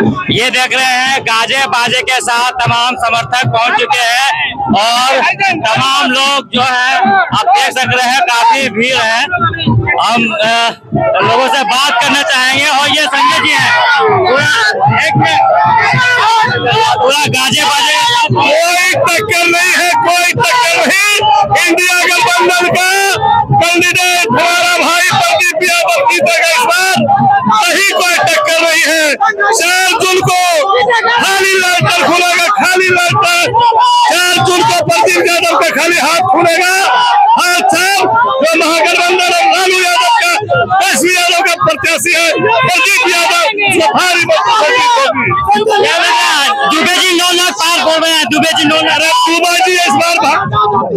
ये देख रहे हैं गाजे बाजे के साथ तमाम समर्थक पहुँच चुके हैं और तमाम लोग जो है, आप देख सक रहे हैं, काफ़ी भीड़ है। हम लोगों से बात करना चाहेंगे और ये संजय जी हैं। पूरा एक पूरा गाजे बाजे कोई टक्कर नहीं है, कोई टक्कर नहीं। इंडिया गठबंधन का कैंडिडेट हमारा भाई प्रदीप यादव जीतेगा इस बार नहीं कोई टक्कर नहीं है चार जून को खाली लालटर चार जून को प्रदीप यादव का खाली हाथ खुलेगा। हाथ साहब जो महागठबंधन और लालू यादव का एसवी यादव का प्रत्याशी है प्रदीप यादव उसको भारी मतों से जीत होगी। क्या लग रहा है? दुबे जी नौ लाख पार हैं दुबे जी नौ लाख। दुबई जी इस बार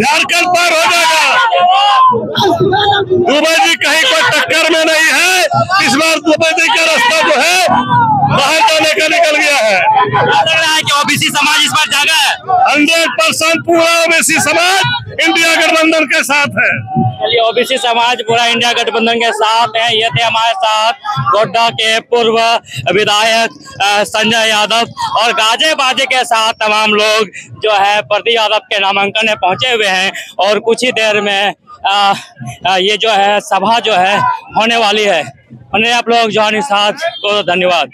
झारखंड पार हो जाएगा। दुबई जी कहीं कोई टक्कर में नहीं है। इस बार दुबई जी का रास्ता जो है बाहर जाने का निकल गया है क्या लग रहा है कि ओबीसी समाज इस बार जागा है। हंड्रेड परसेंट पूरा ओबीसी समाज इंडिया गठबंधन के साथ है। चलिए ओबीसी समाज पूरा इंडिया गठबंधन के साथ है। ये थे हमारे साथ गोड्डा के पूर्व विधायक संजय यादव और गाजे बाजे के साथ तमाम लोग जो है प्रदीप यादव के नामांकन में पहुँचे हुए हैं और कुछ ही देर में अ, अ, ये जो है सभा जो है होने वाली है। आप लोग जॉनी साथ को धन्यवाद।